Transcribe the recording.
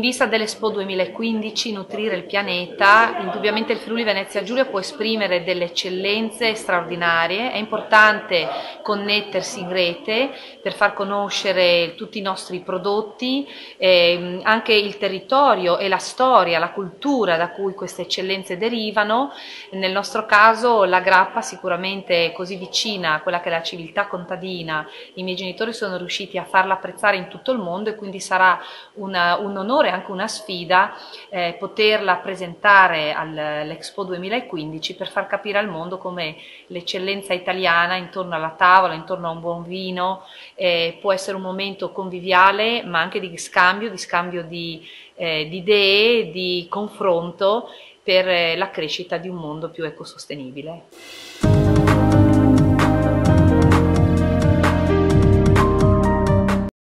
vista dell'Expo 2015, Nutrire il pianeta, indubbiamente il Friuli Venezia Giulia può esprimere delle eccellenze straordinarie, è importante connettersi in rete per far conoscere tutti i nostri prodotti, eh, anche il territorio e la storia, la cultura da cui queste eccellenze derivano, nel nostro caso la grappa sicuramente è così vicina a quella che è la civiltà contadina, i miei genitori sono riusciti a farla apprezzare in tutto il mondo e quindi sarà una, un onore, anche una sfida, eh, poterla presentare all'Expo 2015 per far capire al mondo come l'eccellenza italiana intorno alla tavola, intorno a un buon vino, eh, può essere un momento conviviale ma anche di scambio, di scambio di, eh, di idee, di confronto per eh, la crescita di un mondo più ecosostenibile.